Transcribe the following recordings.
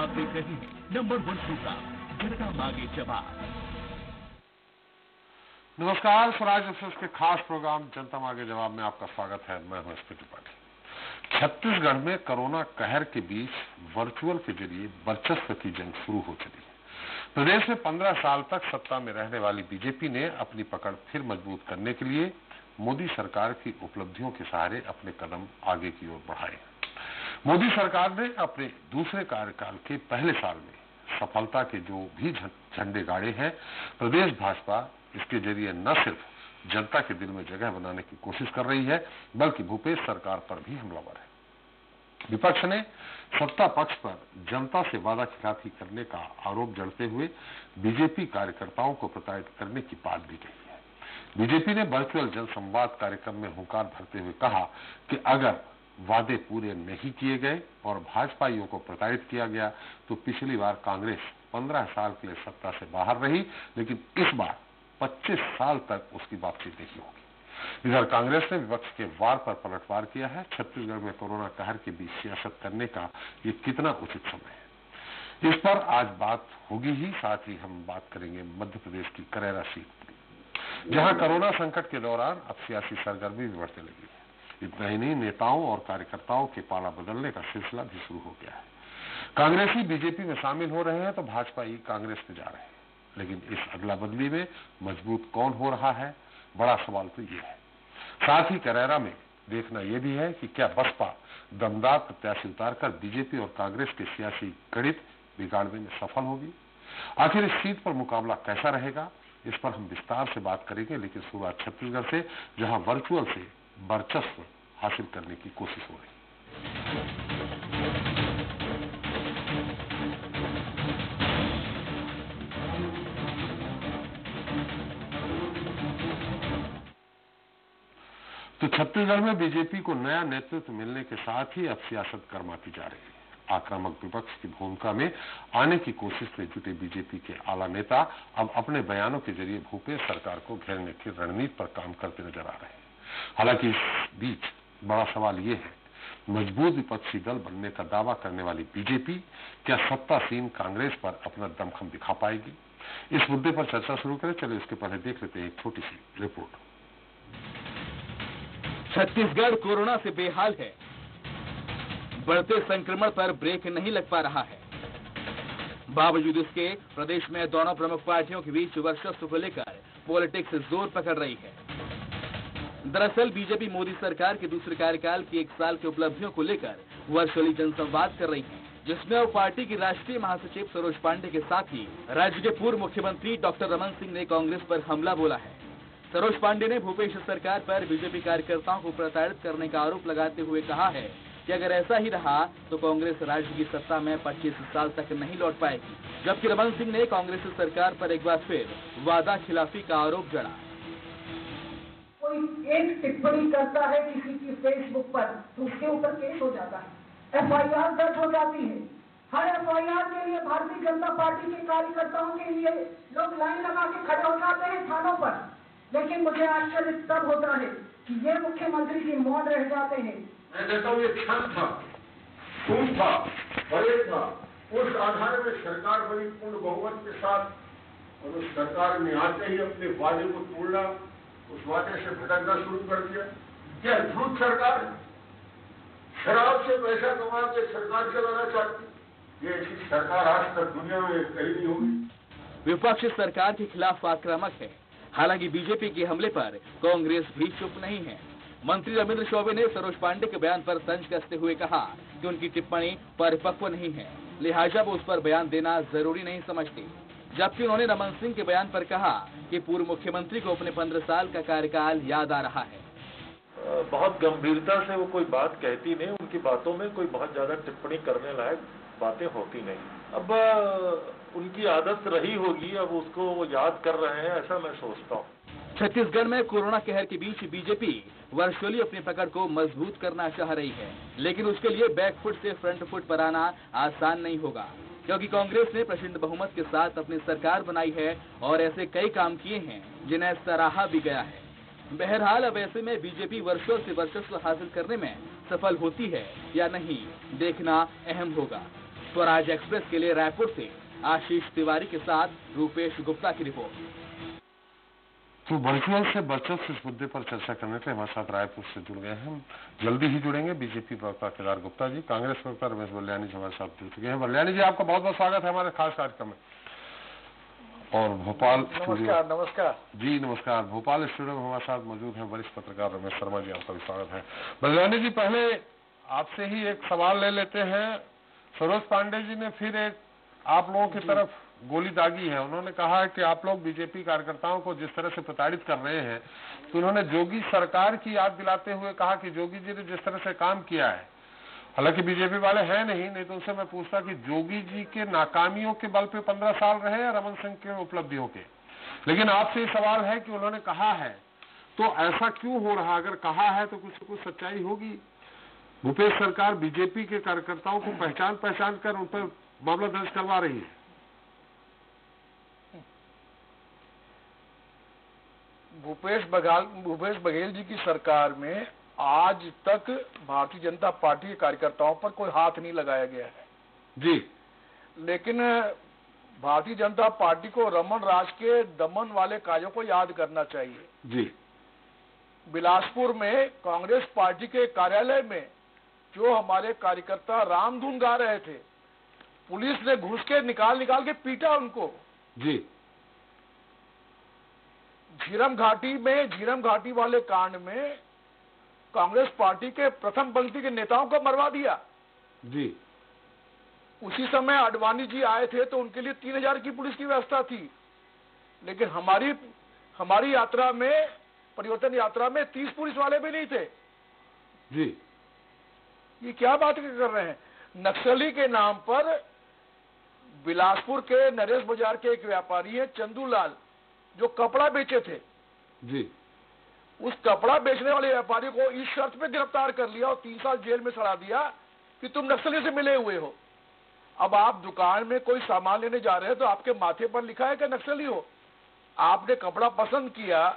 आप देख रहे हैं नंबर वन प्रोग्राम जनता मांगे जवाब। नमस्कार, स्वराज एक्सप्रेस के खास प्रोग्राम, जनता मांगे जवाब में आपका स्वागत है। मैं हूँ एसपी त्रिपाठी छत्तीसगढ़ में कोरोना कहर के बीच वर्चुअल के ज़रिए वर्चस्व की जंग शुरू हो चली। है प्रदेश में 15 साल तक सत्ता में रहने वाली बीजेपी ने अपनी पकड़ फिर मज़बूत करने के लिए मोदी सरकार की उपलब्धियों के सहारे अपने कदम आगे की ओर बढ़ाए। मोदी सरकार ने अपने दूसरे कार्यकाल के पहले साल में सफलता के जो भी झंडे गाड़े हैं, प्रदेश भाजपा इसके ज़रिए न सिर्फ़ जनता के दिल में जगह बनाने की कोशिश कर रही है, बल्कि भूपेश सरकार पर भी हमलावर है। विपक्ष ने सत्ता पक्ष पर जनता से वादा खिलाफी करने का आरोप जड़ते हुए बीजेपी कार्यकर्ताओं को प्रताड़ित करने की बात भी कही है। बीजेपी ने वर्चुअल जनसंवाद कार्यक्रम में हुंकार भरते हुए कहा कि अगर वादे पूरे नहीं किए गए और भाजपाइयों को प्रताड़ित किया गया तो पिछली बार कांग्रेस 15 साल के लिए सत्ता से बाहर रही, लेकिन इस बार 25 साल तक उसकी वापसी नहीं होगी। इधर कांग्रेस ने विपक्ष के वार पर पलटवार किया है। छत्तीसगढ़ में कोरोना कहर के बीच सियासत करने का ये कितना उचित समय है। इस पर आज बात होगी ही, साथ ही हम बात करेंगे मध्य प्रदेश की करेरा सीट जहाँ कोरोना संकट के दौरान अब सियासी सरगर्मी भी बढ़ने लगी। है इतना ही नहीं नेताओं और कार्यकर्ताओं के पाला बदलने का सिलसिला भी शुरू हो गया है। कांग्रेसी बीजेपी में शामिल हो रहे हैं तो भाजपा ही कांग्रेस में जा रहे हैं। लेकिन इस अदला बदली में मज़बूत कौन हो रहा है? बड़ा सवाल तो ये है। साथ ही करैरा में देखना यह भी है कि क्या बसपा दमदार प्रत्याशी उतारकर बीजेपी और कांग्रेस के सियासी गणित बिगाड़ने में सफल होगी? आखिर इस सीट पर मुकाबला कैसा रहेगा? इस पर हम विस्तार से बात करेंगे, लेकिन शुरुआत छत्तीसगढ़ से, जहाँ वर्चुअल से वर्चस्व हासिल करने की कोशिश हो रही तो छत्तीसगढ़ में बीजेपी को नया नेतृत्व मिलने के साथ ही अब सियासत गर्माती जा रही है। आक्रामक विपक्ष की भूमिका में आने की कोशिश में जुटे बीजेपी के आला नेता अब अपने बयानों के ज़रिए भूपेश सरकार को घेरने की रणनीति पर काम करते नज़र आ रहे हैं। हालाँकि इस बीच बड़ा सवाल ये है, मज़बूत विपक्षी दल बनने का दावा करने वाली बीजेपी क्या सत्तासीन कांग्रेस पर अपना दमखम दिखा पाएगी? इस मुद्दे पर चर्चा शुरू करें। चलो इसके पहले देख लेते हैं एक छोटी सी रिपोर्ट। छत्तीसगढ़ कोरोना से बेहाल है। बढ़ते संक्रमण पर ब्रेक नहीं लग पा रहा है। बावजूद इसके, प्रदेश में दोनों प्रमुख पार्टियों के बीच वर्चस्व को लेकर पॉलिटिक्स ज़ोर पकड़ रही है। दरअसल बीजेपी मोदी सरकार के दूसरे कार्यकाल की एक साल की उपलब्धियों को लेकर वर्चुअली जनसंवाद कर रही है, जिसमें वो पार्टी की राष्ट्रीय महासचिव सरोज पांडे के साथ ही राज्य के पूर्व मुख्यमंत्री डॉक्टर रमन सिंह ने कांग्रेस पर हमला बोला है। सरोज पांडे ने भूपेश सरकार पर बीजेपी कार्यकर्ताओं को प्रताड़ित करने का आरोप लगाते हुए कहा है कि अगर ऐसा ही रहा तो कांग्रेस राज्य की सत्ता में 25 साल तक नहीं लौट पाएगी, जबकि रमन सिंह ने कांग्रेस सरकार पर एक बार फिर वादा खिलाफी का आरोप जड़ा। एक टिप्पणी करता है किसी की फेसबुक पर तो उसके ऊपर केस हो जाता है। एफआईआर दर्ज हो जाती है। हर एफआईआर के लिए भारतीय जनता पार्टी के कार्यकर्ताओं के लिए लोग लाइन लगा के खड़े हो जाते हैं थानों पर। लेकिन मुझे आश्चर्य तब होता है कि ये मुख्यमंत्री जी मौन रह जाते हैं। मैं कहता हूँ, ये क्षण था, खून था बड़े था। उस आधार में सरकार बड़ी पूर्ण बहुमत के साथ। और उस सरकार में आते ही अपने वादे को तोड़ना उस वादे से भटकना शुरू कर दिया। क्या झूठ सरकार शराब से पैसा कमा के सरकार चलाना चाहती ये ऐसी सरकार आज तक दुनिया में कहीं नहीं होगी। विपक्ष सरकार के खिलाफ आक्रामक है। हालाँकि बीजेपी के हमले पर कांग्रेस भी चुप नहीं है। मंत्री रविंद्र चौबे ने सरोज पांडे के बयान पर तंज कसते हुए कहा कि उनकी टिप्पणी परिपक्व नहीं है। लिहाजा वो उस पर बयान देना ज़रूरी नहीं समझती। जबकि उन्होंने रमन सिंह के बयान पर कहा कि पूर्व मुख्यमंत्री को अपने पंद्रह साल का कार्यकाल याद आ रहा है। बहुत गंभीरता से वो कोई बात कहती नहीं उनकी बातों में कोई बहुत ज़्यादा टिप्पणी करने लायक बातें होती नहीं। अब उनकी आदत रही होगी अब उसको वो याद कर रहे हैं ऐसा मैं सोचता हूँ। छत्तीसगढ़ में कोरोना कहर के बीच बीजेपी वर्चुअली अपनी पकड़ को मज़बूत करना चाह रही है लेकिन उसके लिए बैकफुट से फ्रंट फुट पर आना आसान नहीं होगा। क्योंकि कांग्रेस ने प्रचंड बहुमत के साथ अपनी सरकार बनाई है और ऐसे कई काम किए हैं, जिन्हें सराहा भी गया है। बहरहाल, अब ऐसे में बीजेपी वर्षों से वर्चस्व हासिल करने में सफल होती है या नहीं, देखना अहम होगा। स्वराज एक्सप्रेस के लिए रायपुर से आशीष तिवारी के साथ रूपेश गुप्ता की रिपोर्ट। तो वर्चुअल से वर्चस्व इस मुद्दे पर चर्चा करने के लिए हमारे साथ रायपुर से जुड़ गए हैं। हम जल्दी ही जुड़ेंगे। बीजेपी प्रवक्ता केदार गुप्ता जी कांग्रेस प्रवक्ता रमेश बल्यानी जी हमारे साथ जुड़ चुके हैं। बल्यानी जी आपका बहुत बहुत स्वागत है हमारे खास कार्यक्रम में। और भोपाल स्टूडियो नमस्कार। नमस्कार जी नमस्कार। भोपाल स्टूडियो में हमारे साथ मौजूद हैं वरिष्ठ पत्रकार रमेश शर्मा जी आपका भी स्वागत है। बल्यानी जी पहले आपसे ही एक सवाल ले लेते हैं। सरोज पांडे जी ने फिर एक आप लोगों की तरफ़ गोली दागी है। उन्होंने कहा है कि आप लोग बीजेपी कार्यकर्ताओं को जिस तरह से प्रताड़ित कर रहे हैं तो उन्होंने जोगी सरकार की याद दिलाते हुए कहा कि जोगी जी ने जिस तरह से काम किया है, हालाँकि बीजेपी वाले हैं नहीं नहीं तो उनसे मैं पूछता कि जोगी जी के नाकामियों के बल पे पंद्रह साल रहे या रमन सिंह के उपलब्धियों के? लेकिन आपसे सवाल है कि उन्होंने कहा है तो ऐसा क्यों हो रहा अगर कहा है तो कुछ कुछ सच्चाई होगी। भूपेश सरकार बीजेपी के कार्यकर्ताओं को पहचान पहचान कर उन पर मामला दर्ज करवा रही है। भूपेश बघाल भूपेश बघेल जी की सरकार में आज तक भारतीय जनता पार्टी के कार्यकर्ताओं पर कोई हाथ नहीं लगाया गया है। जी। लेकिन भारतीय जनता पार्टी को रमन राज के दमन वाले कार्यों को याद करना चाहिए। जी। बिलासपुर में कांग्रेस पार्टी के कार्यालय में जो हमारे कार्यकर्ता रामधुन गा रहे थे पुलिस ने घुस के निकाल निकाल के पीटा उनको। जी। झीरम घाटी में झीरम घाटी वाले कांड में कांग्रेस पार्टी के प्रथम पंक्ति के नेताओं को मरवा दिया। जी। उसी समय अडवाणी जी आए थे तो उनके लिए तीन हज़ार की पुलिस की व्यवस्था थी। लेकिन हमारी हमारी यात्रा में परिवर्तन यात्रा में तीस पुलिस वाले भी नहीं थे। जी। ये क्या बात कर रहे हैं? नक्सली के नाम पर बिलासपुर के नरेश बाज़ार के एक व्यापारी है चंदूलाल। जो कपड़ा बेचे थे। जी। उस कपड़ा बेचने वाले व्यापारी को इस शर्त पे गिरफ़्तार कर लिया और तीन साल जेल में सड़ा दिया कि तुम नक्सली से मिले हुए हो। अब आप दुकान में कोई सामान लेने जा रहे हैं तो आपके माथे पर लिखा है कि नक्सली हो। आपने कपड़ा पसंद किया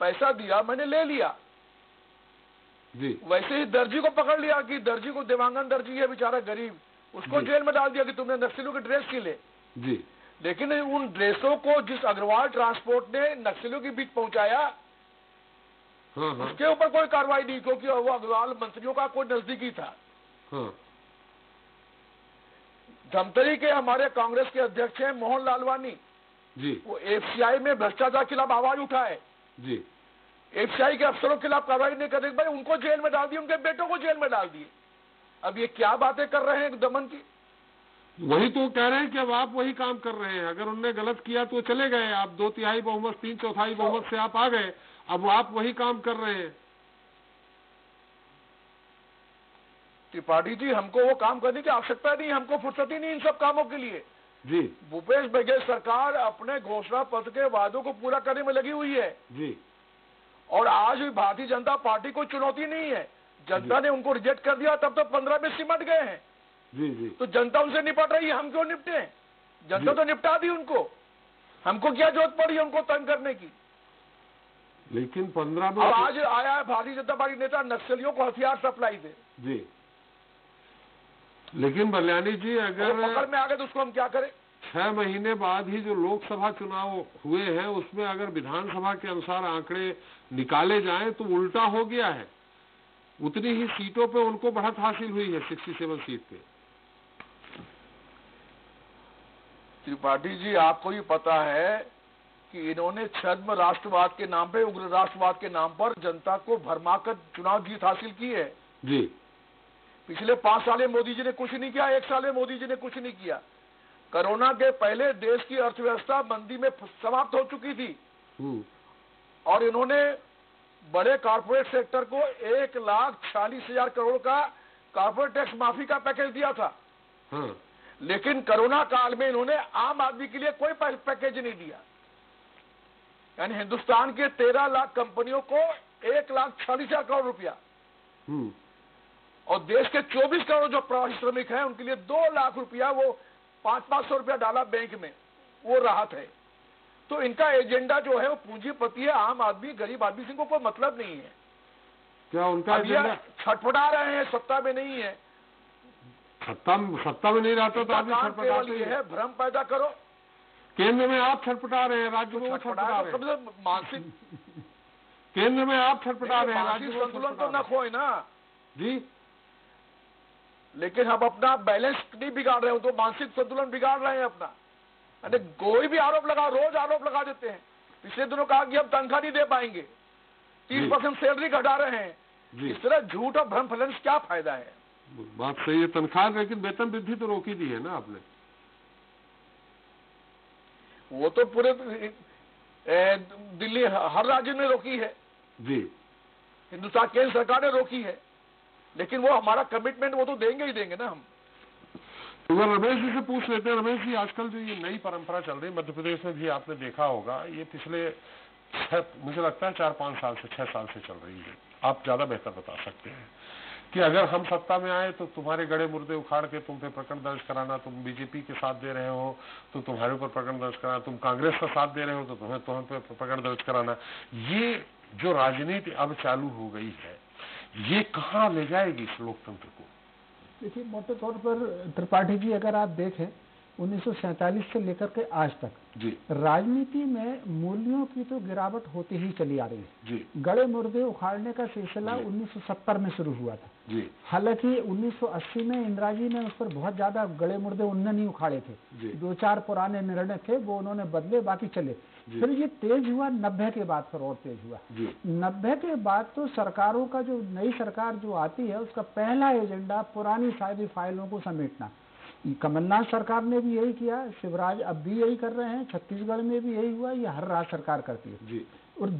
पैसा दिया मैंने ले लिया। जी। वैसे ही दर्जी को पकड़ लिया कि दर्जी को देवांगन दर्जी है बेचारा गरीब। उसको जेल में डाल दिया कि तुमने नक्सलियों की ड्रेस की ले। जी। लेकिन उन ड्रेसों को जिस अग्रवाल ट्रांसपोर्ट ने नक्सलियों के बीच पहुँचाया हाँ हाँ उसके ऊपर कोई कार्रवाई नहीं क्योंकि वो अग्रवाल मंत्रियों का कोई नजदीकी था। हाँ धमतरी के हमारे कांग्रेस के अध्यक्ष हैं मोहन लालवानी। जी। वो एफसीआई में भ्रष्टाचार के खिलाफ आवाज़ उठाए। जी। एफसीआई के अफसरों के खिलाफ कार्रवाई नहीं करने के बाद उनको जेल में डाल दिए उनके बेटों को जेल में डाल दिए। अब ये क्या बातें कर रहे हैं दमन की? वही तो कह रहे हैं कि अब आप वही काम कर रहे हैं। अगर उनने गलत किया तो चले गए। आप दो तिहाई बहुमत तीन चौथाई बहुमत से आप आ गए। अब आप वही काम कर रहे हैं। त्रिपाठी जी हमको वो काम करने की आवश्यकता नहीं हमको फुर्सत ही नहीं इन सब कामों के लिए। जी। भूपेश बघेल सरकार अपने घोषणा पत्र के वादों को पूरा करने में लगी हुई है। जी। और आज भी भारतीय जनता पार्टी को चुनौती नहीं है। जनता ने उनको रिजेक्ट कर दिया तब तो पंद्रह में सिमट गए हैं। जी जी। तो जनता उनसे निपट रही है हम क्यों निपटे? जनता तो निपटा दी उनको। हमको क्या ज़रूरत पड़ी उनको तंग करने की? लेकिन पंद्रह अब में आज आया है भारतीय जनता पार्टी नेता नक्सलियों को हथियार सप्लाई दे जी। लेकिन बल्याणी जी अगर पकड़ अगर में आ गए तो उसको हम क्या करें? छह महीने बाद ही जो लोकसभा चुनाव हुए हैं उसमें अगर विधानसभा के अनुसार आंकड़े निकाले जाएँ तो उल्टा हो गया है। उतनी ही सीटों पे उनको बढ़त हासिल हुई है 67 सीट पे। त्रिपाठी जी आपको भी पता है कि इन्होंने छद्म राष्ट्रवाद के नाम पे उग्र राष्ट्रवाद के नाम पर जनता को भरमाकर चुनाव जीत हासिल की है। जी। पिछले पाँच साल में मोदी जी ने कुछ नहीं किया एक साल में मोदी जी ने कुछ नहीं किया। कोरोना के पहले देश की अर्थव्यवस्था मंदी में समाप्त हो चुकी थी। हम्म, और इन्होंने बड़े कॉर्पोरेट सेक्टर को एक लाख छियालीस हज़ार करोड़ का कॉर्पोरेट टैक्स माफ़ी का पैकेज दिया था। हाँ। लेकिन कोरोना काल में इन्होंने आम आदमी के लिए कोई पैकेज नहीं दिया। यानी हिंदुस्तान के तेरह लाख कंपनियों को एक लाख छियालीस हज़ार करोड़ रुपया। हम्म, और देश के 24 करोड़ जो प्रवासी श्रमिक हैं उनके लिए दो लाख रुपया वो पाँच पाँच सौ रुपया डाला बैंक में। वो राहत है। तो इनका एजेंडा जो है वो पूंजीपति है। आम आदमी गरीब आदमी से इनको कोई मतलब नहीं है। क्या उनका एजेंडा छटपटा रहे हैं सत्ता में नहीं है। सत्ता सत्ता में नहीं रहता तो आदमी केवल छटपटाते ही है। है भ्रम पैदा करो। केंद्र में आप छटपटा रहे हैं राज्य में वो छटपटा रहे तो हैं से कम मानसिक केंद्र में आप छटपटा रहे हैं राज्य संतुलन तो न रहे हैं। खोए ना। जी। लेकिन हम अपना बैलेंस नहीं बिगाड़ रहे हो तो मानसिक संतुलन बिगाड़ रहे हैं अपना। अरे कोई भी आरोप लगा रोज आरोप लगा देते हैं। पिछले दिनों कहा कि हम तनख्वाह नहीं दे पाएँगे। तीस परसेंट सैलरी घटा रहे हैं। इस तरह झूठ और भ्रम फैलाने से क्या फ़ायदा है? बात सही है तनख्वाह लेकिन वेतन वृद्धि तो रोकी दी है ना आपने? वो तो पूरे दिल्ली हर राज्य ने रोकी है। जी। हिंदुस्तान केंद्र सरकार ने रोकी है। लेकिन वो हमारा कमिटमेंट वो तो देंगे ही देंगे ना हम। तो मैं रमेश जी से पूछ लेते हैं। रमेश जी आजकल जो ये नई परंपरा चल रही है मध्य प्रदेश में भी आपने देखा होगा ये पिछले छह मुझे लगता है चार पाँच साल से छह साल से चल रही है। आप ज़्यादा बेहतर बता सकते हैं। कि अगर हम सत्ता में आए तो तुम्हारे गड़े मुर्दे उखाड़ के तुम पे प्रकरण दर्ज कराना, तुम बीजेपी के साथ दे रहे हो तो तुम्हारे ऊपर प्रकरण दर्ज कराना, तुम कांग्रेस का साथ दे रहे हो तो तुम्हें तुम पे प्रकरण दर्ज कराना। ये जो राजनीति अब चालू हो गई है, ये कहाँ ले जाएगी इस लोकतंत्र को? देखिए, मोटे तौर पर त्रिपाठी जी, अगर आप देखें 1947 से लेकर के आज तक। राजनीति में मूल्यों की तो गिरावट होती ही चली आ रही है। गड़े मुर्दे उखाड़ने का सिलसिला 1970 में शुरू हुआ था। हालाँकि 1980 में इंदिरा जी ने उस पर बहुत ज़्यादा गड़े मुर्दे उनने नहीं उखाड़े थे। दो चार पुराने निर्णय थे वो उन्होंने बदले बाकी चले। फिर ये तेज हुआ नब्बे के बाद फिर और तेज हुआ। नब्बे के बाद तो सरकारों का जो नई सरकार जो आती है उसका पहला एजेंडा पुरानी सारी फाइलों को समेटना। कमलनाथ सरकार ने भी यही किया शिवराज अब भी यही कर रहे हैं छत्तीसगढ़ में भी यही हुआ ये हर राज्य सरकार करती है। जी। और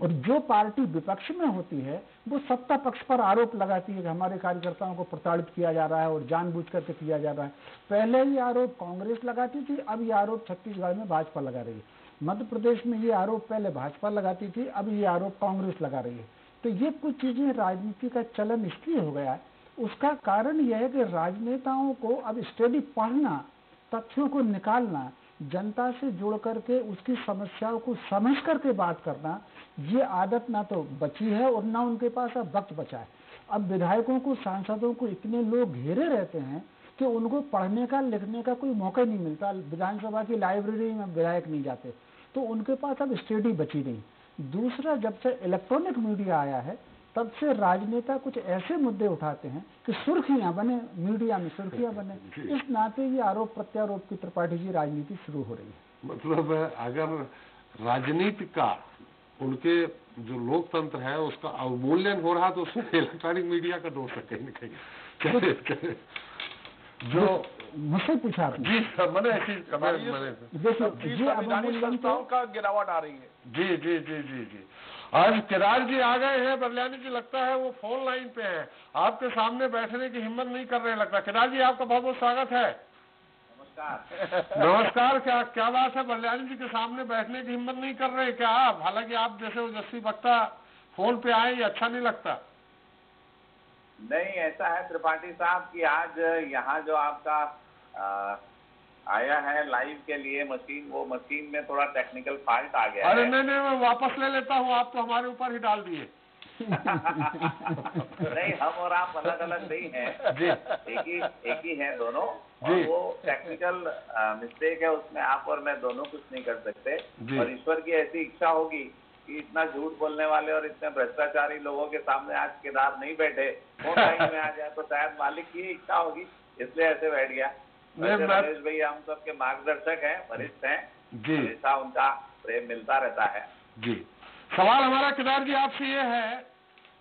और जो पार्टी विपक्ष में होती है वो सत्ता पक्ष पर आरोप लगाती है कि हमारे कार्यकर्ताओं को प्रताड़ित किया जा रहा है और जानबूझ करके किया जा रहा है। पहले ये आरोप कांग्रेस लगाती थी अब ये आरोप छत्तीसगढ़ में भाजपा लगा रही है। मध्य प्रदेश में ये आरोप पहले भाजपा लगाती थी अब ये आरोप कांग्रेस लगा रही है। तो ये कुछ चीज़ें राजनीति का चलन इसलिए हो गया है उसका कारण यह है कि राजनेताओं को अब स्टडी पढ़ना, तथ्यों को निकालना, जनता से जुड़ करके उसकी समस्याओं को समझ करके बात करना, ये आदत ना तो बची है और ना उनके पास अब वक्त बचा है। अब विधायकों को, सांसदों को इतने लोग घेरे रहते हैं कि उनको पढ़ने का, लिखने का कोई मौका नहीं मिलता। विधानसभा की लाइब्रेरी में विधायक नहीं जाते तो उनके पास अब स्टडी बची नहीं। दूसरा, जब से इलेक्ट्रॉनिक मीडिया आया है तब से राजनेता कुछ ऐसे मुद्दे उठाते हैं कि सुर्खियाँ बने मीडिया में सुर्खियाँ बने। इस नाते ये आरोप प्रत्यारोप की त्रिपाठी जी राजनीति शुरू हो रही है। मतलब अगर राजनीति का उनके जो लोकतंत्र है उसका अवमूल्यन हो रहा तो उसमें इलेक्ट्रॉनिक मीडिया का दोष है कहीं ना कहीं। जो मुझसे पूछा आपने? जी सर, मैंने ऐसी मैंने देखिए तो संस्थाओं का गिरावट आ रही है। जी जी जी जी जी। आज केदार जी आ गए हैं बरलियानी जी लगता है वो फ़ोन लाइन पे हैं। आपके सामने बैठने की हिम्मत नहीं कर रहे लगता। केदार जी आपका बहुत बहुत स्वागत है। नमस्कार। क्या क्या बात है? बरलियानी जी के सामने बैठने की हिम्मत नहीं कर रहे क्या आप? हालाँकि आप जैसे ओजस्वी वक्ता फ़ोन पे आए ये अच्छा नहीं लगता। नहीं ऐसा है त्रिपाठी साहब की आज यहाँ जो आपका आ, आया है लाइव के लिए मशीन वो मशीन में थोड़ा टेक्निकल फॉल्ट आ गया अरे नहीं नहीं मैं वापस ले लेता हूँ आप तो हमारे ऊपर ही डाल दिए। नहीं हम और आप अलग अलग नहीं हैं। एक ही एक ही हैं दोनों और वो टेक्निकल मिस्टेक है उसमें आप और मैं दोनों कुछ नहीं कर सकते। और ईश्वर की ऐसी इच्छा होगी कि इतना झूठ बोलने वाले और इतने भ्रष्टाचारी लोगों के सामने आज केदार नहीं बैठे। वो टाइम में आ जाए तो शायद मालिक की इच्छा होगी इसलिए ऐसे बैठ गया। वैसे भैया हम सबके मार्गदर्शक हैं वरिष्ठ हैं। जी। हमेशा उनका प्रेम मिलता रहता है। जी। सवाल हमारा केदार जी आपसे ये है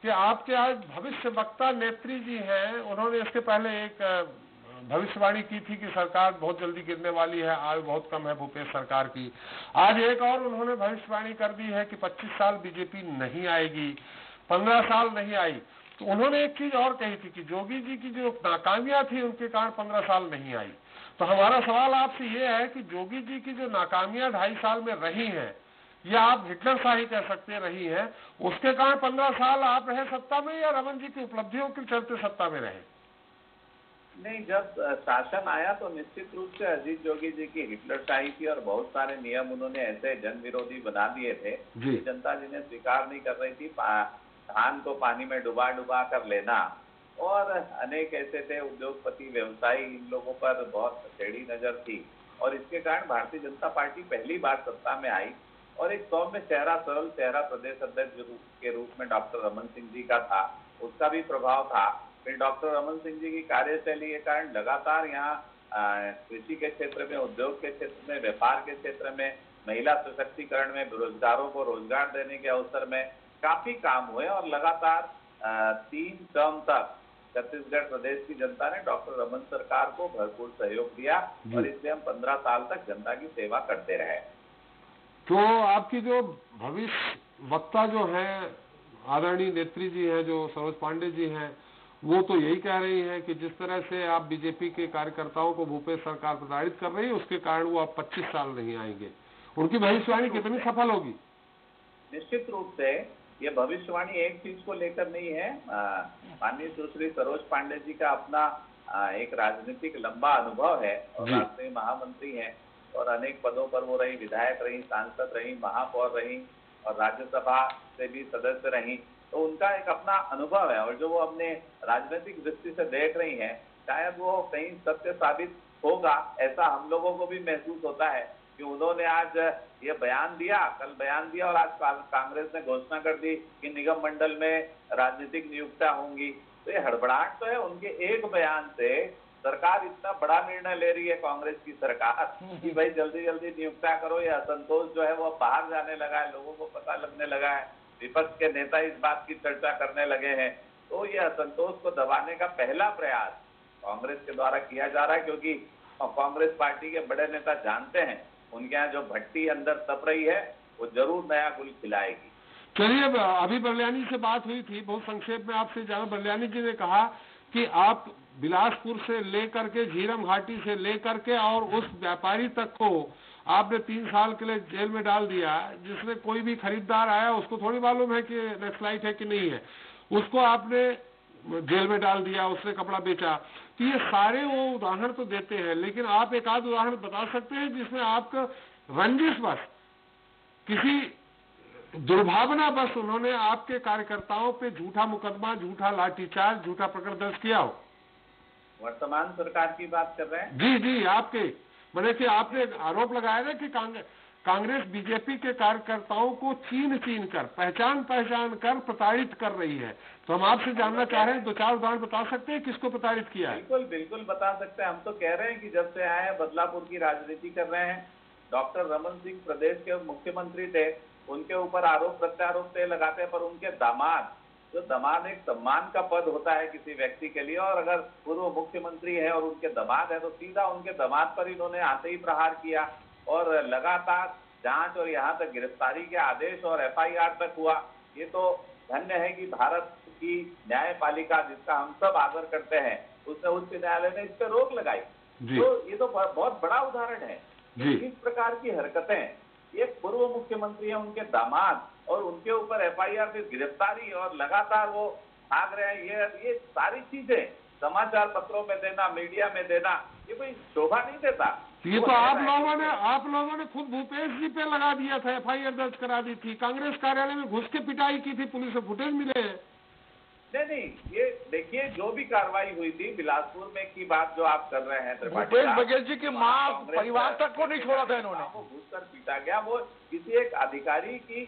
कि आपके आज भविष्य वक्ता नेत्री जी हैं। उन्होंने इसके पहले एक भविष्यवाणी की थी कि सरकार बहुत जल्दी गिरने वाली है आयु बहुत कम है भूपेश सरकार की। आज एक और उन्होंने भविष्यवाणी कर दी है कि 25 साल बीजेपी नहीं आएगी 15 साल नहीं आई। तो उन्होंने एक चीज़ और कही थी कि जोगी जी की जो नाकामियाँ थी उनके कारण 15 साल नहीं आई। तो हमारा सवाल आपसे ये है कि जोगी जी की जो नाकामियाँ ढाई साल में रही हैं या आप हिटलर शाही कह सकते रही हैं उसके कारण पंद्रह साल आप रहे सत्ता में या रमन जी की उपलब्धियों के चलते सत्ता में रहे? नहीं जब शासन आया तो निश्चित रूप से अजीत जोगी जी की हिटलर शाही थी और बहुत सारे नियम उन्होंने ऐसे जन विरोधी बना दिए थे जनता जिन्हें स्वीकार नहीं कर रही थी धान को पानी में डुबा डुबा कर लेना। और अनेक ऐसे थे उद्योगपति, व्यवसायी, इन लोगों पर बहुत टेढ़ी नज़र थी। और इसके कारण भारतीय जनता पार्टी पहली बार सत्ता में आई और एक सौम्य चेहरा सरल, चेहरा प्रदेश अध्यक्ष के रूप में डॉक्टर रमन सिंह जी का था। उसका भी प्रभाव था। फिर डॉक्टर रमन सिंह जी की कार्यशैली के कारण लगातार यहाँ कृषि के क्षेत्र में, उद्योग के क्षेत्र में, व्यापार के क्षेत्र में, महिला सशक्तिकरण में, बेरोजगारों को रोज़गार देने के अवसर में काफ़ी काम हुए और लगातार तीन टर्म तक छत्तीसगढ़ प्रदेश की जनता ने डॉक्टर रमन सरकार को भरपूर सहयोग दिया और इसलिए हम पंद्रह साल तक जनता की सेवा करते रहे। तो आपकी जो भविष्य वक्ता जो है आदरणीय नेत्री जी हैं जो सरोज पांडे जी हैं वो तो यही कह रही हैं कि जिस तरह से आप बीजेपी के कार्यकर्ताओं को भूपेश सरकार प्रताड़ित कर रही है उसके कारण वो आप 25 साल नहीं आएँगे। उनकी भविष्यवाणी कितनी सफल होगी? निश्चित रूप से ये भविष्यवाणी एक चीज़ को लेकर नहीं है। माननीय सुश्री सरोज पांडे जी का अपना आ, एक राजनीतिक लंबा अनुभव है और राष्ट्रीय महामंत्री हैं और अनेक पदों पर वो रही विधायक रही सांसद रही महापौर रही और राज्यसभा से भी सदस्य रही। तो उनका एक अपना अनुभव है और जो वो अपने राजनीतिक दृष्टि से देख रही हैं शायद वो कहीं सत्य साबित होगा ऐसा हम लोगों को भी महसूस होता है कि उन्होंने आज ये बयान दिया कल बयान दिया और आज कांग्रेस ने घोषणा कर दी कि निगम मंडल में राजनीतिक नियुक्ता होंगी। तो ये हड़बड़ाहट तो है उनके एक बयान से सरकार इतना बड़ा निर्णय ले रही है कांग्रेस की सरकार कि भाई जल्दी जल्दी नियुक्ता करो ये असंतोष जो है वो बाहर जाने लगा है लोगों को पता लगने लगा है विपक्ष के नेता इस बात की चर्चा करने लगे हैं। तो ये असंतोष को दबाने का पहला प्रयास कांग्रेस के द्वारा किया जा रहा है क्योंकि कांग्रेस पार्टी के बड़े नेता जानते हैं उनके यहाँ जो भट्टी अंदर तप रही है, वो ज़रूर नया गुल खिलाएगी। चलिए अभी बलियानी से बात हुई थी, बहुत संक्षेप में आपसे जाना। बलियानी जी ने कहा कि आप बिलासपुर से लेकर के, झीरम घाटी से लेकर के और उस व्यापारी तक को आपने तीन साल के लिए जेल में डाल दिया। जिसमें कोई भी खरीदार आया, उसको थोड़ी मालूम है कि नक्सलाइट है कि नहीं है। उसको आपने जेल में डाल दिया, उसने कपड़ा बेचा। तो ये सारे वो उदाहरण तो देते हैं लेकिन आप एक आध उदाहरण बता सकते हैं जिसमें आपका रंजिश बस किसी दुर्भावना बस उन्होंने आपके कार्यकर्ताओं पे झूठा मुकदमा झूठा लाठीचार्ज झूठा प्रकरण दर्ज किया हो। वर्तमान सरकार की बात कर रहे हैं? जी जी आपके मैंने कि आपने आरोप लगाया ना कि कांग्रेस कांग्रेस बीजेपी के कार्यकर्ताओं को चीन चीन कर, पहचान पहचान कर प्रताड़ित कर रही है। तो हम आपसे जानना चाह रहे हैं, दो चार उदाहरण बता सकते हैं, किसको प्रताड़ित किया है? बिल्कुल बिल्कुल बता सकते हैं। हम तो कह रहे हैं कि जब से आए हैं, बदलापुर की राजनीति कर रहे हैं। डॉक्टर रमन सिंह प्रदेश के मुख्यमंत्री थे। उनके ऊपर आरोप प्रत्यारोप से लगाते हैं, पर उनके दामाद, जो दामाद एक सम्मान का पद होता है किसी व्यक्ति के लिए, और अगर पूर्व मुख्यमंत्री है और उनके दामाद है तो सीधा उनके दामाद पर इन्होंने आते ही प्रहार किया। और लगातार जाँच और यहाँ तक गिरफ्तारी के आदेश और एफआईआर तक हुआ। ये तो धन्य है कि भारत की न्यायपालिका जिसका हम सब आदर करते हैं उसने उच्च न्यायालय ने इस पर रोक लगाई। तो ये तो बहुत बड़ा उदाहरण है। इस प्रकार की हरकतें एक पूर्व मुख्यमंत्री है उनके दामाद और उनके ऊपर एफआईआर फिर गिरफ्तारी और लगातार वो भाग रहे हैं। ये ये सारी चीज़ें समाचार पत्रों में देना मीडिया में देना ये कोई शोभा नहीं देता। ये तो आप लोगों ने आप लोगों ने खुद भूपेश जी पे लगा दिया था एफआईआर दर्ज करा दी थी। कांग्रेस कार्यालय में घुस के पिटाई की थी पुलिस से फुटेज मिले। नहीं नहीं ये देखिए जो भी कार्रवाई हुई थी बिलासपुर में की बात जो आप कर रहे हैं भूपेश बघेल जी की माँ परिवार तक को नहीं छोड़ा था इन्होंने। वो घुसकर पीटा गया। वो किसी एक अधिकारी की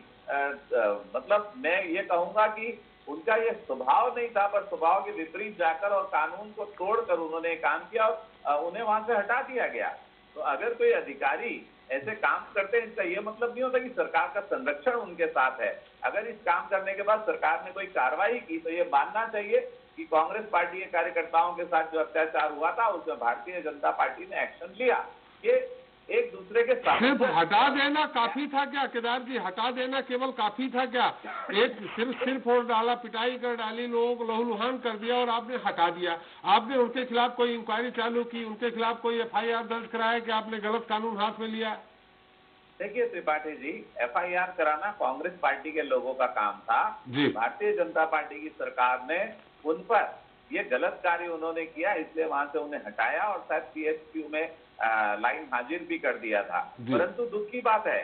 मतलब मैं ये कहूँगा कि उनका ये स्वभाव नहीं था, पर स्वभाव के विपरीत जाकर और कानून को तोड़कर उन्होंने काम किया और उन्हें वहाँ से हटा दिया गया। तो अगर कोई अधिकारी ऐसे काम करते हैं, इसका ये मतलब नहीं होता कि सरकार का संरक्षण उनके साथ है। अगर इस काम करने के बाद सरकार ने कोई कार्रवाई की तो ये मानना चाहिए कि कांग्रेस पार्टी के कार्यकर्ताओं के साथ जो अत्याचार हुआ था, उसमें भारतीय जनता पार्टी ने एक्शन लिया। ये एक दूसरे के साथ सिर्फ़ हटा देना काफ़ी था क्या? केदार जी हटा देना केवल काफ़ी था क्या? एक सिर्फ़ सिर्फ़ और डाला पिटाई कर डाली लोगों को लहूलुहान कर दिया और आपने हटा दिया। आपने उनके खिलाफ कोई इंक्वायरी चालू की? उनके खिलाफ कोई एफआईआर दर्ज कराया कि आपने गलत कानून हाथ में लिया? देखिए त्रिपाठी जी एफआईआर कराना कांग्रेस पार्टी के लोगों का काम था। भारतीय जनता पार्टी की सरकार ने उन पर ये गलत कार्य उन्होंने किया इसलिए वहाँ से उन्हें हटाया और शायद पीएचक्यू में लाइन हाजिर भी कर दिया था। परंतु दुख की बात है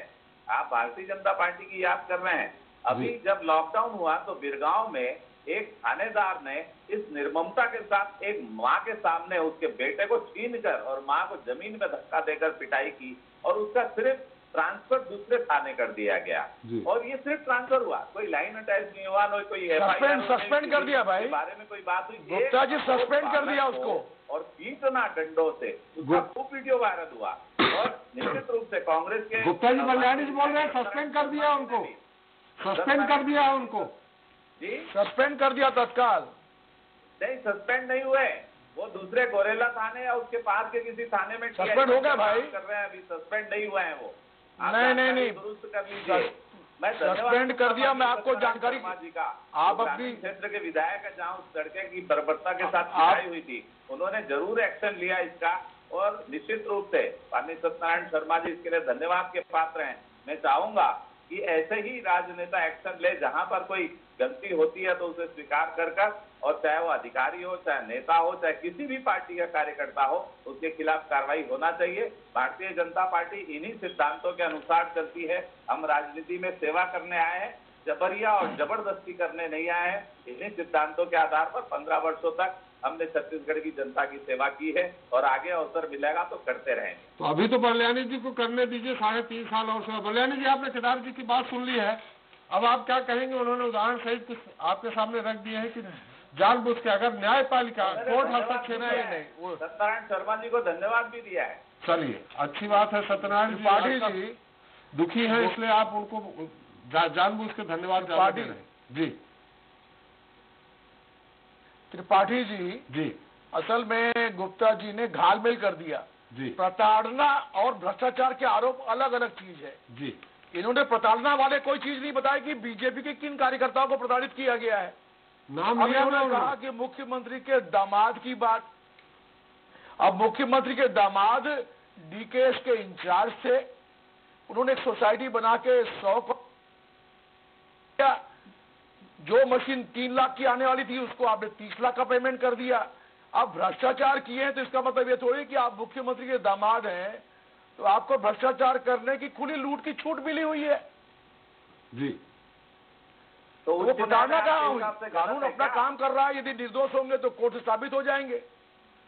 आप भारतीय जनता पार्टी की याद कर रहे हैं। अभी जब लॉकडाउन हुआ तो बिरगांव में एक थानेदार ने इस निर्ममता के साथ एक माँ के सामने उसके बेटे को छीन कर और माँ को ज़मीन में धक्का देकर पिटाई की और उसका सिर्फ़ ट्रांसफ़र दूसरे थाने कर दिया गया। और ये सिर्फ़ ट्रांसफ़र हुआ। कोई लाइन अटैच नहीं हुआ ना कोई सस्पेंड- सस्पेंड कर दिया भाई। बारे में कोई बात हुई। गुप्ता जी, सस्पेंड कर दिया उसको। और पीटना डंडों से खूब वीडियो वायरल हुआ। और निश्चित रूप से कांग्रेस के गुप्ता जी बलियानी जी बोल रहे हैं सस्पेंड कर दिया उनको। सस्पेंड कर दिया उनको। जी। सस्पेंड कर दिया तत्काल। नहीं सस्पेंड नहीं हुए। वो दूसरे गोरेला थाने या उसके पास के किसी थाने में सस्पेंड हो गया भाई। कर रहे हैं अभी सस्पेंड नहीं हुए हैं वो। नहीं, नहीं, नहीं। दुरुस्त कर लीजिए। मैं सस्पेंड कर दिया, मैं आपको जानकारी- आप अपनी- क्षेत्र के विधायक है जहाँ उस लड़के की बर्बरता के साथ लड़ाई हुई थी। उन्होंने ज़रूर एक्शन लिया इसका और निश्चित रूप से माननीय सत्यनारायण शर्मा जी इसके लिए धन्यवाद के पात्र हैं। मैं चाहूँगा कि ऐसे ही राजनेता एक्शन ले जहाँ पर कोई गलती होती है तो उसे स्वीकार कर कर, और चाहे वो अधिकारी हो, चाहे नेता हो, चाहे किसी भी पार्टी का कार्यकर्ता हो, उसके खिलाफ कार्रवाई होना चाहिए। भारतीय जनता पार्टी इन्हीं सिद्धांतों के अनुसार चलती है। हम राजनीति में सेवा करने आए हैं, जबरिया और ज़बरदस्ती करने नहीं आए हैं। इन्हीं सिद्धांतों के आधार पर पंद्रह वर्षों तक हमने छत्तीसगढ़ की जनता की सेवा की है, और आगे अवसर मिलेगा तो करते रहेंगे। तो अभी तो बलियानी जी को करने दीजिए, साढ़े तीन साल और सेवा बलियानी जी, आपने केदार जी की बात सुन ली है। अब आप क्या कहेंगे? उन्होंने उदाहरण सहित कुछ आपके सामने रख दिए हैं कि जानबूझ के अगर न्यायपालिका कोर्ट हस्तक्षेप नहीं नहीं सत्यनारायण शर्मा जी को धन्यवाद भी दिया है। चलिए अच्छी बात है सत्यनारायण आपका जी। दुखी है इसलिए आप उनको जा, जानबूझ के धन्यवाद हैं। जी। त्रिपाठी जी जी। असल में गुप्ता जी ने घालमेल कर दिया। जी। प्रताड़ना और भ्रष्टाचार के आरोप अलग अलग चीज़ है। जी। इन्होंने प्रताड़ना वाले कोई चीज़ नहीं बताई कि बीजेपी के किन कार्यकर्ताओं को प्रताड़ित किया गया है। नाम इन्होंने कहा कि मुख्यमंत्री के दामाद की बात। अब मुख्यमंत्री के दामाद डीकेएस के इंचार्ज थे। उन्होंने एक सोसाइटी बना के सौ जो मशीन तीन लाख की आने वाली थी उसको आपने तीस लाख का पेमेंट कर दिया। अब भ्रष्टाचार किए हैं तो इसका मतलब ये थोड़ी कि आप मुख्यमंत्री के दामाद हैं तो आपको भ्रष्टाचार करने की खुली लूट की छूट मिली हुई है। जी। तो तो वो हुई? से गलत कानून अपना काम कर रहा है यदि निर्दोष होंगे तो कोर्ट साबित हो जाएँगे।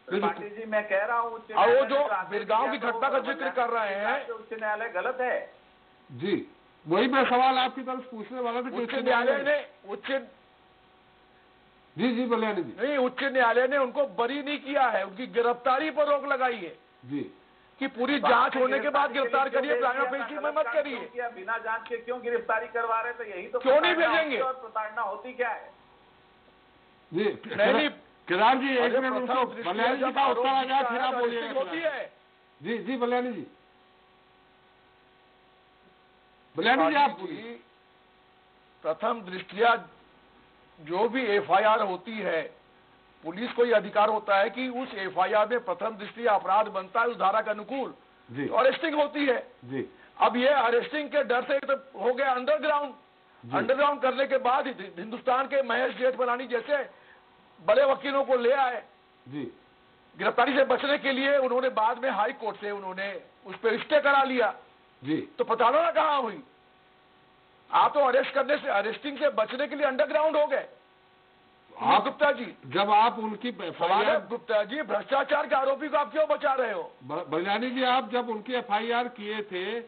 त्रिपाठी जी मैं कह रहा हूँ वो जो तो बिरगांव की तो घटना का ज़िक्र कर रहे हैं। उच्च न्यायालय गलत है? जी। वही मैं सवाल आपकी तरफ़ पूछने वाला था उच्च न्यायालय ने उच्च जी जी बलियानी जी। नहीं उच्च न्यायालय ने उनको बरी नहीं किया है उनकी गिरफ्तारी पर रोक लगाई है। जी। कि पूरी जाँच होने के बाद गिरफ़्तार करिए प्राइमा? फेसी में मत करिए बिना जाँच के क्यों गिरफ्तारी करवा रहे तो यही तो क्यों नहीं भेजेंगे? और प्रताड़ना होती क्या है जी नहीं। केदार जी एक मिनट प्रथम उनको दृष्टया बलियानी जी का उत्तर आ जाए फिर आप। है जी जी बलियानी जी बलियानी जी आप बोलिए प्रथम दृष्टिया जो भी एफआईआर होती है पुलिस को यह अधिकार होता है कि उस एफआईआर में प्रथम दृष्टि अपराध बनता है उस धारा के अनुकूल। तो अरेस्टिंग होती है। जी। अब ये अरेस्टिंग के डर से तो हो गया अंडरग्राउंड अंडरग्राउंड करने के बाद हिंदुस्तान के महेश जेठमलानी जैसे बड़े वकीलों को ले आए। जी। गिरफ्तारी से बचने के लिए उन्होंने बाद में हाई कोर्ट से उन्होंने उस पर स्टे करा लिया। जी। तो प्रताड़ना कहाँ हुई? आप तो अरेस्ट करने से अरेस्टिंग से बचने के लिए अंडरग्राउंड हो गए। आप गुप्ता जी। जब आप उनकी है एफआईआर गुप्ता जी भ्रष्टाचार के आरोपी को आप क्यों बचा रहे हो? बलियानी जी आप जब उनकी एफआईआर किए थे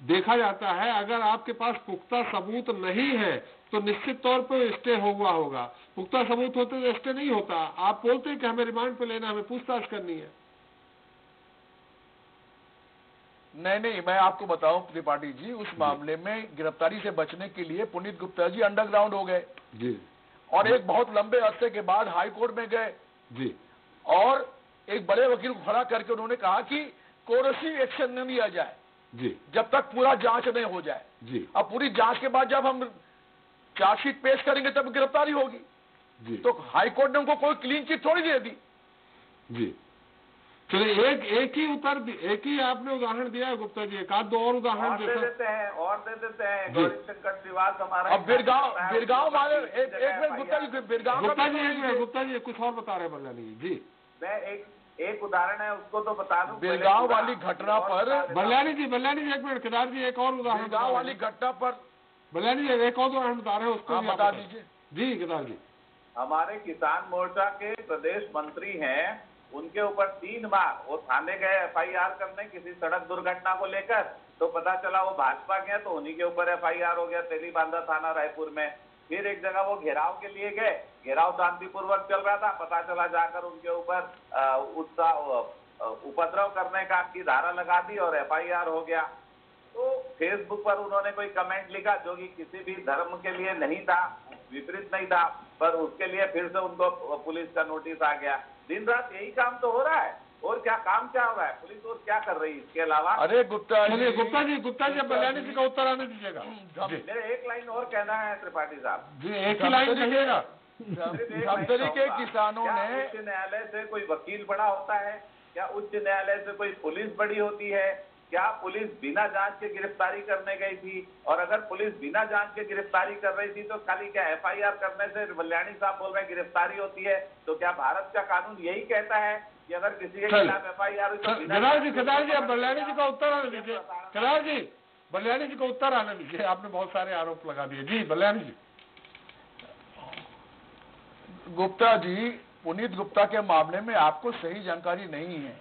देखा जाता है अगर आपके पास पुख्ता सबूत नहीं है तो निश्चित तौर पर स्टे हुआ होगा। पुख्ता सबूत होते तो स्टे नहीं होता। आप बोलते हैं कि हमें रिमांड पे लेना हमें पूछताछ करनी है। नहीं नहीं मैं आपको बताऊँ त्रिपाठी जी उस मामले में गिरफ्तारी से बचने के लिए पुनीत गुप्ता जी अंडरग्राउंड हो गए। जी। और एक बहुत लंबे अरसे के बाद हाई कोर्ट में गए। जी। और एक बड़े वकील को खड़ा करके उन्होंने कहा कि कोरसिव एक्शन नहीं लिया जाए। जी। जब तक पूरा जाँच नहीं हो जाए। जी। अब पूरी जाँच के बाद जब हम चार्जशीट पेश करेंगे तब गिरफ्तारी होगी। जी। तो हाईकोर्ट ने उनको कोई क्लीन चिट थोड़ी दे दी। जी। चलिए एक एक ही उत्तर एक ही आपने उदाहरण दिया है गुप्ता जी एक आध दो और उदाहरण दे देते हैं और दे देते हैं जी। गौरी शंकर श्रीवास हमारा अब बिरगांव बिरगांव पच्चीस एक एक मिनट गुप्ता जी बिरगांव गुप्ता जी एक मिनट गुप्ता जी कुछ और बता रहे हैं बल्लानी जी जी। मैं एक एक उदाहरण है उसको तो बता दूँ। बिरगांव वाली घटना पर बता बल्लानी जी बल्लानी जी एक मिनट केदार जी एक और उदाहरण बता वाली घटना पर बल्लानी जी एक और उदाहरण बता रहे हैं उसको बता दीजिए। जी केदार जी। हमारे किसान मोर्चा के प्रदेश मंत्री हैं उनके ऊपर तीन बार, वो थाने गए एफआईआर करने, किसी सड़क दुर्घटना को लेकर तो पता चला वो भाजपा के तो उन्हीं के ऊपर एफआईआर हो गया तेली बांधा थाना रायपुर में। फिर एक जगह वो घेराव के लिए गए, घेराव शांतिपूर्वक चल रहा था, पता चला जाकर उनके ऊपर उत्साह उपद्रव करने का की धारा लगा दी और एफआईआर हो गया। तो फेसबुक पर उन्होंने कोई कमेंट लिखा जो कि किसी भी धर्म के लिए नहीं था, विपरीत नहीं था, पर उसके लिए फिर से उनको पुलिस का नोटिस आ गया। दिन रात यही काम तो हो रहा है। और क्या काम क्या हो रहा है? पुलिस और क्या कर रही है? इसके अलावा अरे गुप्ता जी। गुप्ता जी गुप्ता जी बयानी जी का उत्तर आने दीजिएगा। मेरे एक लाइन और कहना है त्रिपाठी साहब। जी एक ही लाइन लाइन धमतरी के किसानों ने उच्च न्यायालय से कोई वकील बड़ा होता है? क्या उच्च न्यायालय से कोई पुलिस बड़ी होती है? क्या पुलिस बिना जाँच के गिरफ्तारी करने गई थी? और अगर पुलिस बिना जाँच के गिरफ्तारी कर रही थी तो खाली क्या एफआईआर करने से बल्याणी साहब बोल रहे हैं गिरफ्तारी होती है? तो क्या भारत का कानून यही कहता है कि अगर किसी के खिलाफ एफ़ आई तो बिना जी जाँच जी उसको जी का उत्तर आने दीजिए। जी बलियानी जी का उत्तर आने दीजिए। आपने बहुत सारे आरोप लगा दिए। जी बलियानी जी। गुप्ता जी पुनीत गुप्ता के मामले में आपको सही जानकारी नहीं है।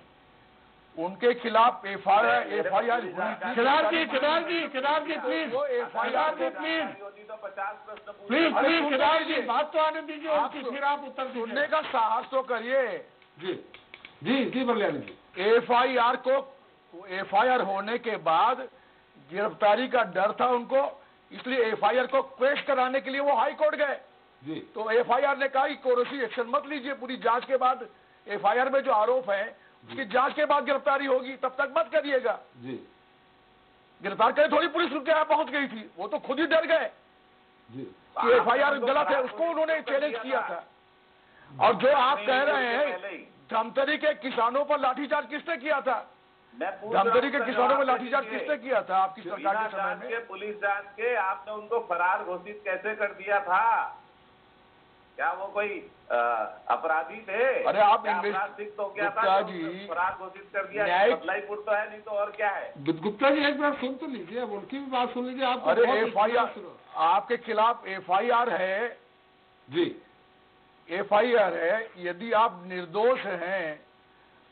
उनके खिलाफ F I R F I R हुई थी। केदार जी केदार जी केदार जी प्लीज़ केदार जी प्लीज़ तो प्लीज़ प्लीज़ केदार जी बात तो आने दीजिए आप उनकी फिर आप उत्तर सुनने का साहस तो करिए। जी जी जी Baliyani ji. F I R को एफ़ आई आर होने के बाद गिरफ्तारी का डर था उनको इसलिए एफ़ आई आर को क्वेश कराने के लिए वो हाई कोर्ट गए। जी। तो एफ़ आई आर ने कहा कि कोरोसी एक्शन मत लीजिए पूरी जाँच के बाद एफ़ आई आर में जो आरोप है उसकी जाँच के बाद गिरफ्तारी होगी तब तक मत करिएगा। जी। गिरफ़्तार करे थोड़ी पुलिस उनके यहाँ पहुँच गई थी वो तो खुद ही डर गए। जी। एफ़ आई आर गलत है उसको उन्होंने चैलेंज किया था। और जो आप कह रहे हैं धमतरी के किसानों पर लाठीचार्ज किसने किया था? धमतरी के किसानों पर लाठीचार्ज किसने किया था आपकी सरकार के समय में? के पुलिस जाँच के आपने उनको फरार घोषित कैसे कर दिया था? क्या वो कोई अपराधी थे? अरे आप क्या अपराध हो गया था? गुप्ता तो जी, फरार घोषित कर दिया बदलाईपुर तो है नहीं तो और क्या है? गुप्ता जी एक बार सुन तो लीजिए अब उनकी भी बात सुन लीजिए आप अरे एफ़ आई आर सुनो। आपके खिलाफ एफ़ आई आर है। जी। एफ़ आई आर है यदि आप निर्दोष हैं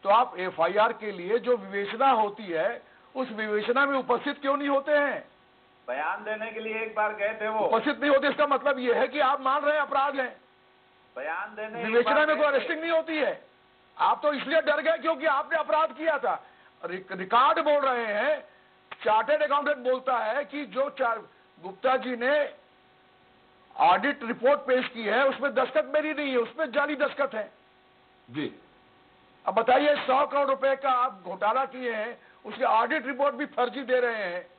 तो आप एफ़ आई आर के लिए जो विवेचना होती है उस विवेचना में उपस्थित क्यों नहीं होते हैं? बयान देने के लिए एक बार गए थे वो। उपस्थित नहीं होते इसका मतलब ये है कि आप मान रहे हैं अपराध है। बयान देने विवेचना में कोई अरेस्टिंग नहीं होती है। आप तो इसलिए डर गए क्योंकि आपने अपराध किया था। रिक- रिकॉर्ड बोल रहे हैं चार्टेड अकाउंटेंट बोलता है कि जो चार गुप्ता जी ने ऑडिट रिपोर्ट पेश की है उसमें दस्तखत मेरी नहीं है उसमें जाली दस्तखत है। जी। अब बताइए सौ करोड़ रुपए का आप घोटाला किए हैं उसकी ऑडिट रिपोर्ट भी फर्जी दे रहे हैं।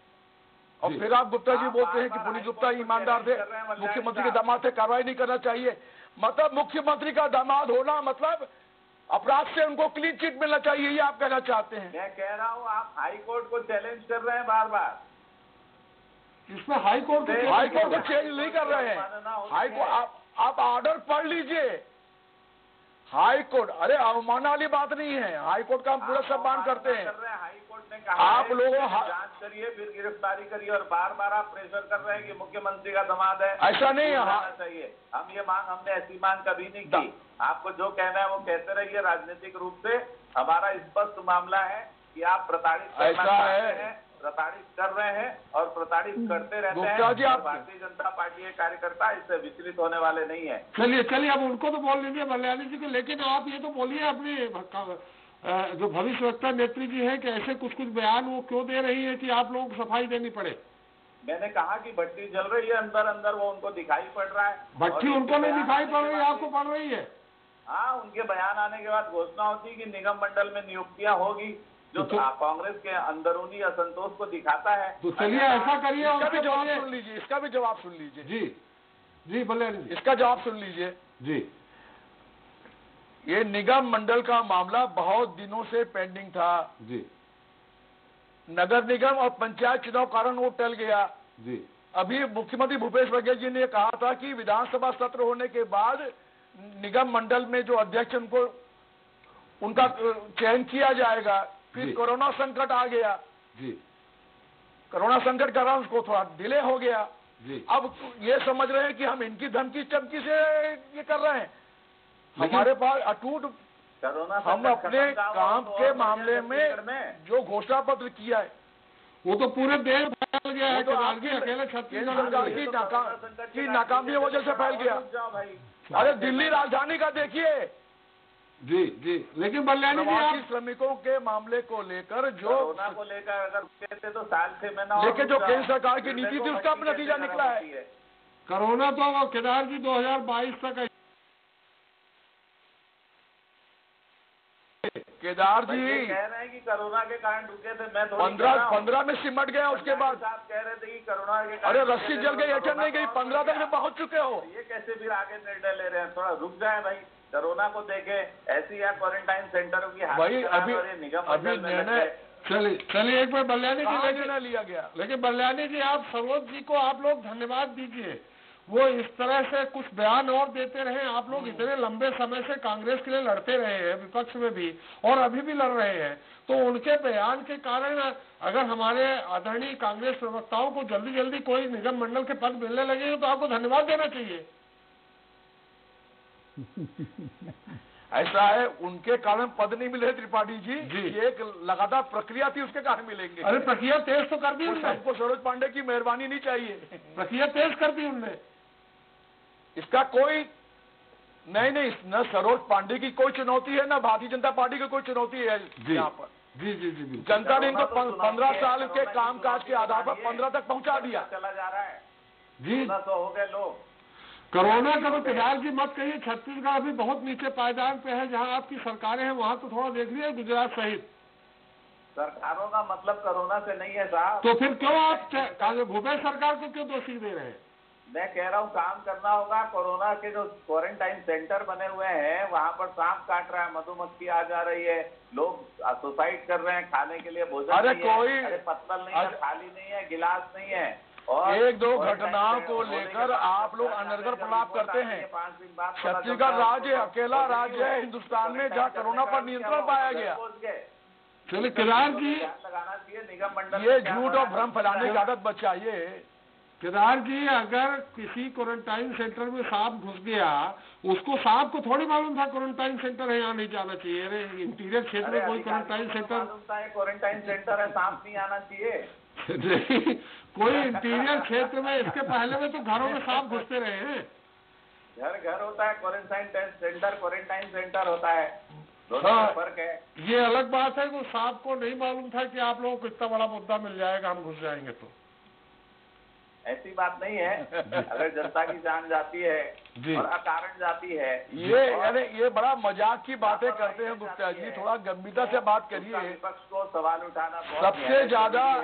और आप गुप्ता जी बोलते हैं कि पुनीत गुप्ता हाईकोर्ट ईमानदार थे हैं मुख्यमंत्री के। दामाद थे कार्रवाई नहीं करना चाहिए। मतलब मुख्यमंत्री का दामाद होना मतलब अपराध से उनको क्लीन चिट मिलना चाहिए ये आप कहना चाहते हैं। मैं कह रहा हूँ आप हाई कोर्ट को चैलेंज कर रहे हैं बार बार। इसमें हाई कोर्ट को हाई कोर्ट को चेंज नहीं कर रहे हैं। हाई कोर्ट आप आप ऑर्डर पढ़ लीजिए। हाई कोर्ट अरे अवमानना वाली बात नहीं है। हाई कोर्ट का हम पूरा सम्मान करते हैं। कर हाई कोर्ट ने कहा आप लोगों जाँच करिए फिर गिरफ्तारी करिए और बार बार आप प्रेशर कर रहे हैं कि मुख्यमंत्री का दमाद है। ऐसा नहीं है, हाँ। चाहिए। हम ये मांग हमने ऐसी मांग कभी नहीं की। आपको जो कहना है वो कहते रहिए राजनीतिक रूप से। हमारा स्पष्ट मामला है कि आप प्रताड़ित ऐसा है। हैं प्रताड़ित कर रहे हैं और प्रताड़ित करते रहते हैं। जी, और आप- भारतीय जनता पार्टी के कार्यकर्ता इससे विचलित होने वाले नहीं है। चलिए चलिए अब उनको तो बोल लीजिए मलयाली जी को। लेकिन आप ये तो बोलिए अपने जो भविष्यवक्ता नेत्री जी है कि ऐसे कुछ कुछ बयान वो क्यों दे रही है कि आप लोग सफ़ाई देनी पड़े? मैंने कहा कि भट्टी जल रही है अंदर अंदर वो उनको दिखाई पड़ रहा है। भट्टी उनको नहीं दिखाई पड़ रही बाद आपको पड़ रही है? हाँ उनके बयान आने के बाद घोषणा होती कि निगम मंडल में नियुक्तियाँ होगी। जो तो- कांग्रेस के अंदरूनी असंतोष को दिखाता है। तो चलिए ऐसा करिए इसका भी जवाब सुन लीजिए इसका भी जवाब सुन लीजिए। जी जी जी। इसका जवाब सुन लीजिए। जी। ये निगम मंडल का मामला बहुत दिनों से पेंडिंग था। जी। नगर निगम और पंचायत चुनाव कारण वो टल गया। जी। अभी मुख्यमंत्री भूपेश बघेल जी ने कहा था कि विधानसभा सत्र होने के बाद निगम मंडल में जो अध्यक्ष उनको उनका चयन किया जाएगा। फिर कोरोना संकट आ गया। जी। कोरोना संकट के कारण उसको थोड़ा डिले हो गया। जी। अब ये समझ रहे हैं कि हम इनकी धमकी चमकी से ये कर रहे हैं। हमारे पास अटूट हम अपने काम के मामले में जो घोषणा पत्र किया है वो तो पूरे देश फैल गया है तो अकेले छत्तीसगढ़। की नाकामी वजह से फैल गया। अरे दिल्ली राजधानी का देखिए जी जी। लेकिन बल्याणी जी आप श्रमिकों के मामले को लेकर जो कोरोना को लेकर अगर कहते तो साल से मैं ना लेकिन जो केंद्र सरकार की नीति थी उसका नतीजा निकला है। कोरोना तो केदार जी 2022 तक केदार जी। कह रहे हैं कि कोरोना के कारण रुके थे मैं पंद्रह पंद्रह में सिमट गया उसके बाद। आप कह रहे थे कि कोरोना के कारण अरे रस्सी जल तो गई अटन नहीं गई पंद्रह तक में पहुँच चुके हो। ये कैसे फिर आगे निर्णय ले रहे हैं? थोड़ा रुक जाए भाई। कोरोना को देखे ऐसी या क्वारंटाइन सेंटरों की हालत भाई अभी निगम अभी निर्णय चलिए चलिए एक बार बल्याणी जी लेकिन लिया गया। लेकिन बल्याणी जी आप सरोज जी को आप लोग धन्यवाद दीजिए। वो इस तरह से कुछ बयान और देते रहे आप लोग इतने लंबे समय से कांग्रेस के लिए लड़ते रहे हैं विपक्ष में भी और अभी भी लड़ रहे हैं। तो उनके बयान के कारण अगर हमारे आदरणीय कांग्रेस प्रवक्ताओं को जल्दी जल्दी कोई निगम मंडल के पद मिलने लगे तो आपको धन्यवाद देना चाहिए। ऐसा है उनके कारण पद नहीं मिले त्रिपाठी जी। जी। ये एक लगातार प्रक्रिया थी उसके कारण मिलेंगे। अरे प्रक्रिया तेज तो कर दी उनने। हमको सरोज पांडे की मेहरबानी नहीं चाहिए। प्रक्रिया तेज कर दी उनने। इसका कोई नहीं नहीं न सरोज पांडे की कोई चुनौती है न भारतीय जनता पार्टी की कोई चुनौती है यहाँ पर। जी जी जी जी। जनता ने इनको तो पंद्रह साल के कामकाज के आधार पर पंद्रह तक पहुँचा दिया। चला जा रहा है। जी। सौ हो गए लोग। कोरोना का तो केदार जी मत कहिए छत्तीसगढ़ अभी बहुत नीचे पायदान पे है जहाँ आपकी सरकारें हैं वहाँ तो थोड़ा देख लिया गुजरात सहित। सरकारों का मतलब कोरोना से नहीं है साहब। तो फिर क्यों आप भूपेश सरकार को क्यों दोषी दे रहे हैं? मैं कह रहा हूँ काम करना होगा। कोरोना के जो क्वारंटाइन सेंटर बने हुए हैं वहाँ पर सांप काट रहा है मधुमक्खी आ जा रही है। लोग सुसाइड कर रहे हैं खाने के लिए भोजन अरे कोई- अरे पत्तल नहीं है थाली नहीं है गिलास नहीं है। और एक दो घटनाओं को लेकर आप लोग जब अनर्गल प्रलाप करते हैं। छत्तीसगढ़ राज्य अकेला राज्य है। हिंदुस्तान में जहाँ कोरोना का पर नियंत्रण पाया गया। चलिए चाहिए निगम ये झूठ और भ्रम फैलाने की आदत बचाइए। केदार जी अगर किसी क्वारंटाइन सेंटर में सांप घुस गया उसको सांप को थोड़ी मालूम था क्वारंटाइन सेंटर है यहाँ नहीं जाना चाहिए। अरे इंटीरियर क्षेत्र में कोई क्वारंटाइन सेंटर क्वारंटाइन सेंटर है सांप नहीं आना चाहिए। कोई इंटीरियर क्षेत्र में इसके पहले में तो घरों में सांप घुसते रहे हैं। घर घर होता है क्वारंटाइन सेंटर क्वारंटाइन सेंटर होता है। दोनों हाँ। फ़र्क है। ये अलग बात है कि सांप को नहीं मालूम था कि आप लोगों को इतना बड़ा मुद्दा मिल जाएगा हम घुस जाएँगे तो। ऐसी बात नहीं है। अगर जनता की जान जाती है जी। और अकारण जाती है ये अरे ये बड़ा मज़ाक की बातें करते हैं गुप्ता जी थोड़ा गंभीरता से बात करिए। विपक्ष को सवाल उठाना सबसे ज्यादा-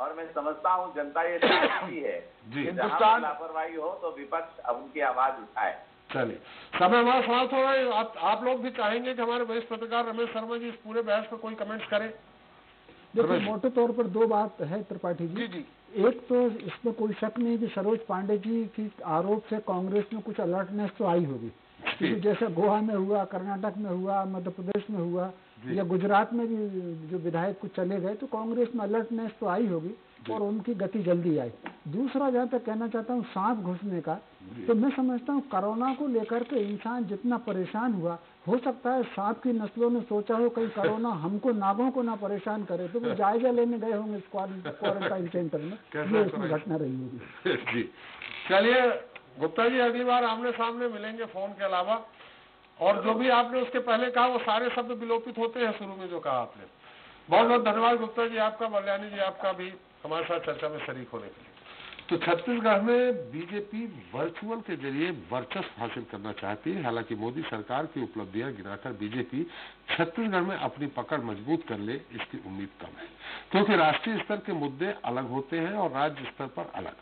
और मैं समझता हूँ जनता ये चाहती है कि हिंदुस्तान- लापरवाही हो तो विपक्ष अब उनकी आवाज़ उठाए। चलिए। समय हमारा समाप्त हो रहा है। आप, आप लोग भी चाहेंगे कि हमारे वरिष्ठ पत्रकार रमेश शर्मा जी इस पूरे बहस पर कोई कमेंट्स करें? देखिए रमेश। मोटे तौर पर दो बात है त्रिपाठी जी। जी जी। एक तो इसमें कोई शक नहीं कि सरोज पांडे जी की आरोप से कांग्रेस में कुछ अलर्टनेस तो आई होगी। क्योंकि जैसे गोवा में हुआ कर्नाटक में हुआ मध्य प्रदेश में हुआ या गुजरात में भी जो विधायक कुछ चले गए तो कांग्रेस में अलर्टनेस तो आई होगी और उनकी गति जल्दी आई। दूसरा जहाँ तक कहना चाहता हूँ सांप घुसने का तो मैं समझता हूँ कोरोना को लेकर के इंसान जितना परेशान हुआ हो सकता है सांप की नस्लों ने सोचा हो कहीं कोरोना हमको नागों को ना परेशान करे तो वो जायजा लेने गए होंगे क्वारंटाइन सेंटर में। ये इसमें घटना रही होगी। जी। चलिए गुप्ता जी अगली बार आमने सामने मिलेंगे फ़ोन के अलावा। और जो भी आपने उसके पहले कहा, वो सारे शब्द विलोपित होते हैं शुरू में जो कहा आपने। बहुत बहुत धन्यवाद गुप्ता जी आपका बल्याणी जी आपका भी हमारे साथ चर्चा में शरीक होने के लिए। तो छत्तीसगढ़ में बीजेपी वर्चुअल के ज़रिए वर्चस्व हासिल करना चाहती है। हालाँकि मोदी सरकार की उपलब्धियाँ गिराकर बीजेपी छत्तीसगढ़ में अपनी पकड़ मज़बूत कर ले, इसकी उम्मीद कम है। क्योंकि राष्ट्रीय स्तर के मुद्दे अलग होते हैं और राज्य स्तर पर अलग।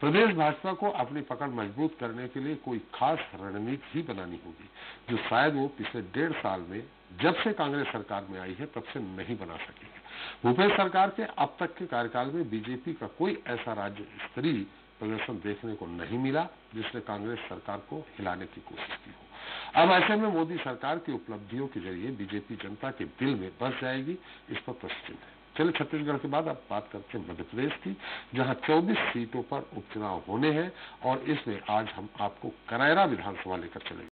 प्रदेश भाजपा को अपनी पकड़ मज़बूत करने के लिए कोई खास रणनीति ही बनानी होगी, जो शायद वो पिछले डेढ़ साल में, जब से कांग्रेस सरकार में आई है, तब से नहीं बना सकेंगे। भूपेश सरकार के अब तक के कार्यकाल में बीजेपी का कोई ऐसा राज्य स्तरीय प्रदर्शन देखने को नहीं मिला, जिसने कांग्रेस सरकार को हिलाने की कोशिश की हो। अब ऐसे में मोदी सरकार की उपलब्धियों के ज़रिए बीजेपी जनता के दिल में बस जाएगी, इस पर प्रश्न है चलिए छत्तीसगढ़ के बाद अब बात करते हैं मध्य प्रदेश की, जहाँ 24 सीटों पर उपचुनाव होने हैं और इसमें आज हम आपको करैरा विधानसभा लेकर चलेंगे।